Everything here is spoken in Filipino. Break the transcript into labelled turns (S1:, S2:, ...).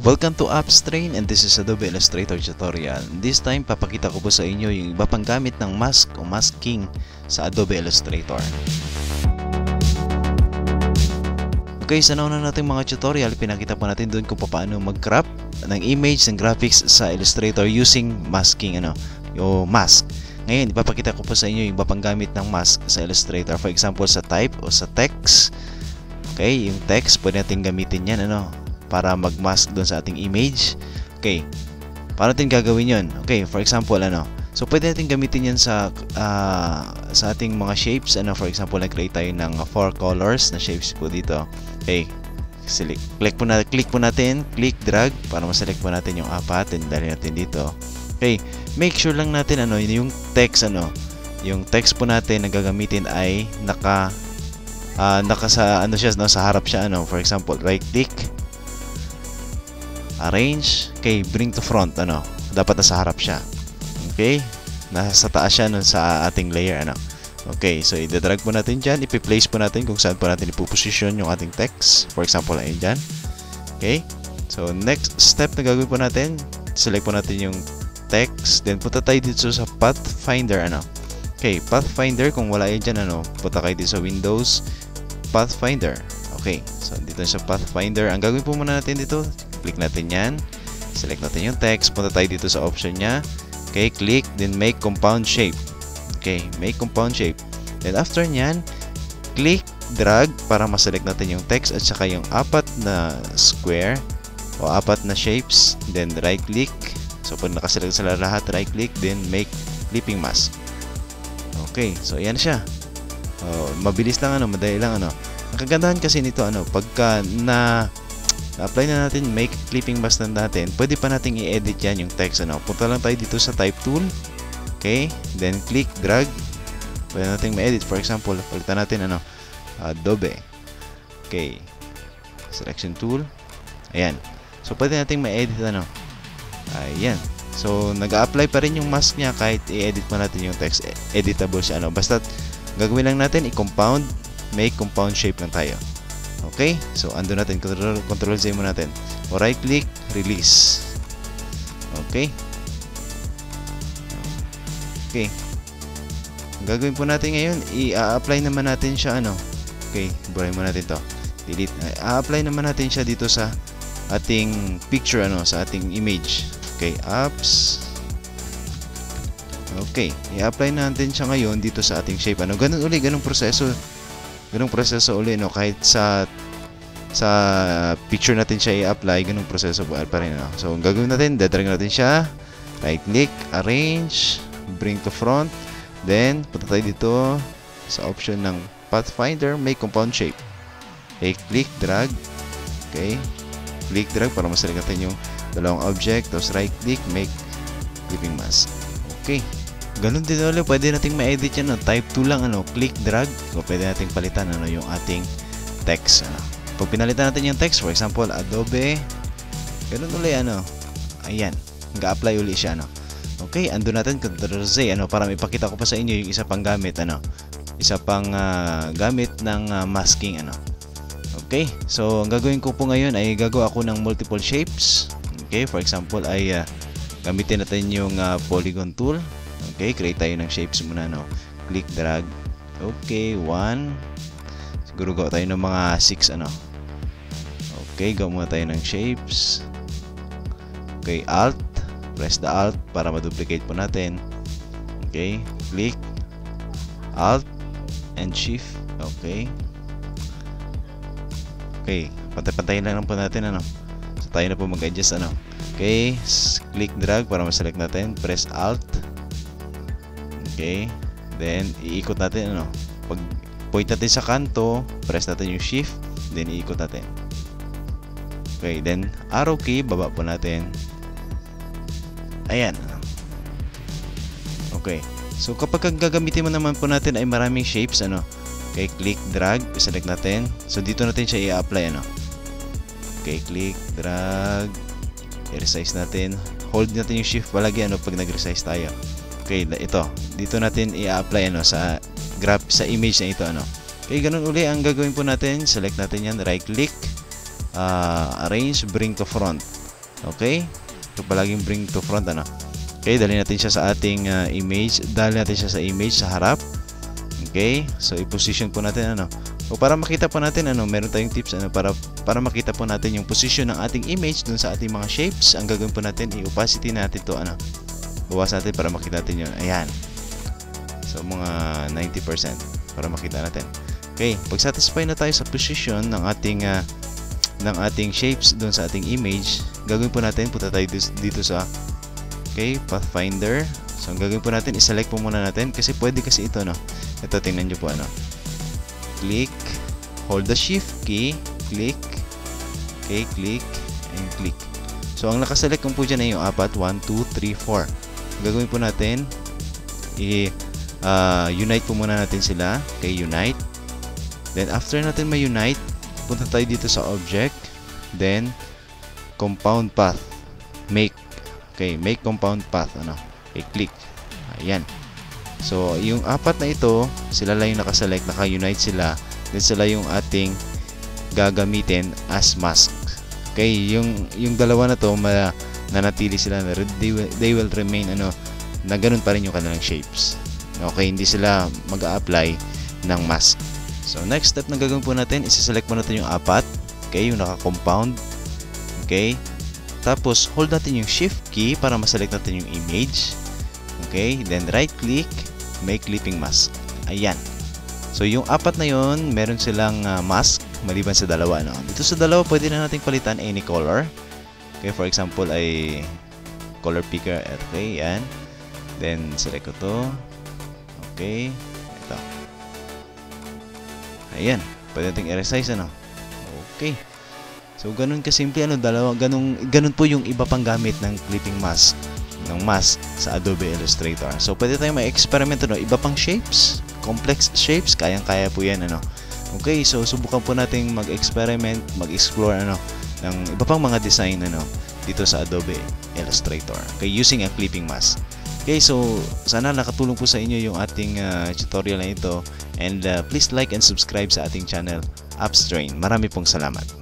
S1: Welcome to AppsTrain and this is Adobe Illustrator tutorial. This time, papakita ko po sa inyo yung iba pang gamit ng mask o masking sa Adobe Illustrator. Okay, sa nauna nating mga tutorial, pinakita po natin doon kung paano mag-crop ng image ng graphics sa Illustrator using masking, ano, yung mask. Ngayon, ipapakita ko po sa inyo yung iba pang gamit ng mask sa Illustrator. For example, sa type o sa text. Okay, yung text, pwede natin gamitin yan, ano, para mag-mask doon sa ating image. Okay. Paano natin gagawin 'yon? Okay, for example, ano? So pwede natin gamitin 'yan sa uh, sa ating mga shapes. Ano, for example, nag-create tayo ng four colors na shapes po dito. Okay. Select. Click po na click po natin, click drag para ma-select po natin yung apat and dali natin dito. Okay. Make sure lang natin ano, yung text ano, yung text po natin na gagamitin ay naka uh, naka sa ano siya no, sa harap siya ano. For example, right click arrange, okay, bring to front, ano, dapat nasa harap siya. Okay, nasa taas siya nun sa ating layer, ano. Okay, so i-drag po natin dyan, ipi-place po natin kung saan po natin ipuposition yung ating text. For example, ayun dyan. Okay, so next step na gagawin po natin, select po natin yung text, then punta tayo dito sa Pathfinder, ano. Okay, Pathfinder, kung wala yun dyan, ano, punta kayo dito sa Windows, Pathfinder. Okay, so dito sa Pathfinder, ang gagawin po muna natin dito, click natin yan. Select natin yung text. Punta tayo dito sa option niya. Okay, click, then make compound shape. Okay, make compound shape. Then after nyan, click, drag para ma-select natin yung text at saka yung apat na square o apat na shapes. Then right click. So pag nakaselect sila lahat, right click, then make clipping mask. Okay, so ayan siya. Oh, mabilis lang ano, madali lang ano. Ang kagandahan kasi nito ano, pagka na apply na natin make clipping mask na natin, pwede pa nating i-edit yan yung text. Ano? Punta lang tayo dito sa type tool. Okay? Then click, drag. Pwede nating ma-edit. For example, palitan natin ano, Adobe. Okay. Selection tool. Ayan. So, pwede nating ma-edit ano. Ayan. So, nag-apply pa rin yung mask niya kahit i-edit pa natin yung text. Editable siya. Ano. Basta, gagawin lang natin, i-compound, make compound shape lang tayo. Okay? So, ando natin. Control, control Z mo natin. O right click, release. Okay? Okay. Ang gagawin po natin ngayon, i-apply naman natin siya ano. Okay, buray mo natin to. Delete. I-apply naman natin siya dito sa ating picture ano, sa ating image. Okay, apps. Okay, i-apply natin siya ngayon dito sa ating shape. Ano, ganun uli, ganung proseso ganung proseso uli no? Kahit sa sa picture natin siya i-apply ganung proseso pa rin no? So ang gagawin natin dadrag natin siya. Right click arrange bring to front. Then punta tayo dito sa option ng pathfinder make compound shape. Okay click drag. Okay. Click drag para maselect natin yung dalawang object. Tapos right click make clipping mask. Okay Ganun din ulit, pwede nating ma-edit yan. Type 2 lang, ano, click, drag. So, pwede nating palitan ano, yung ating text. Ano. Pag pinalitan natin yung text, for example, Adobe, ganun ulit, ano, ayan, nag-apply ulit siya, ano. Okay, ando natin, Ctrl Z, ano, para ipakita ko pa sa inyo yung isa pang gamit, ano, isa pang uh, gamit ng uh, masking, ano. Okay, so, ang gagawin ko po ngayon ay gagawa ako ng multiple shapes. Okay, for example, ay uh, gamitin natin yung uh, polygon tool. Okay, create tayo ng shapes muna, no? Click, drag. Okay, 1. Siguro gawa tayo ng mga 6, ano? Okay, gawa muna tayo ng shapes. Okay, Alt. Press the Alt para ma-duplicate po natin. Okay, click. Alt and Shift. Okay. Okay, pantay-pantayin lang po natin, ano? So, tayo na po mag-adjust, ano? Okay, click, drag para ma-select natin. Press Alt. Okay. Then, iikot natin, ano. Pag point natin sa kanto, press natin yung shift, then iikot natin. Okay. Then, arrow key, baba po natin. Ayan. Okay. So, kapag gagamitin mo naman po natin ay maraming shapes, ano. Okay, click, drag, select natin. So, dito natin siya i-apply, ano. Okay, click, drag, i-resize natin. Hold natin yung shift palagi, ano, pag nag-resize tayo. Okay, ito. Dito natin i-apply ano sa graph sa image na ito ano. Okay, ganun uli ang gagawin po natin. Select natin 'yan, right click, uh, arrange, bring to front. Okay? So, palaging bring to front, ano? Okay, dali natin siya sa ating uh, image. Dali natin siya sa image, sa harap. Okay? So, i-position po natin, ano? O para makita po natin, ano, meron tayong tips, ano, para, para makita po natin yung position ng ating image dun sa ating mga shapes. Ang gagawin po natin, i-opacity natin to, ano? Bawas natin para makita natin yun. Ayan. So, mga 90% para makita natin. Okay, pag satisfy na tayo sa position ng ating uh, ng ating shapes doon sa ating image, gagawin po natin, punta tayo dito sa okay, Pathfinder. So, ang gagawin po natin, i-select po muna natin kasi pwede kasi ito, no? Ito, tingnan nyo po, ano? Click, hold the shift key, click, okay, click, and click. So, ang nakaselect ko po dyan ay yung apat, 1, 2, 3, 4. Gagawin po natin, i-unite uh, po muna natin sila, okay, unite. Then, after natin ma-unite, punta tayo dito sa object. Then, compound path. Make. Okay, make compound path. Ano? Okay, click. Ayan. So, yung apat na ito, sila lang yung nakaselect, naka-unite sila. Then, sila yung ating gagamitin as mask. Okay, yung, yung dalawa na to, ma, nanatili sila na they will, they will remain ano, na ganun pa rin yung kanilang shapes. Okay, hindi sila mag-a-apply ng mask. So, next step na gagawin po natin, isa-select mo natin yung apat. Okay, yung naka-compound. Okay. Tapos, hold natin yung shift key para ma-select natin yung image. Okay, then right-click, make clipping mask. Ayan. So, yung apat na yon meron silang uh, mask maliban sa dalawa. No? Dito sa dalawa, pwede na natin palitan any color. Okay, for example, ay color picker. Okay, yan. Then, select ko to. Okay. Ayan, pwede nating i-resize ano. Okay. So ganun kasimple ano, dalawa ganun ganun po yung iba pang gamit ng clipping mask ng mask sa Adobe Illustrator. So pwede tayong ma-experiment ano, iba pang shapes, complex shapes, kayang-kaya po 'yan ano. Okay, so subukan po nating mag-experiment, mag-explore ano ng iba pang mga design ano dito sa Adobe Illustrator. Okay, using a clipping mask. Okay, so sana nakatulong po sa inyo yung ating uh, tutorial na ito and uh, please like and subscribe sa ating channel Upstrain. Marami pong salamat.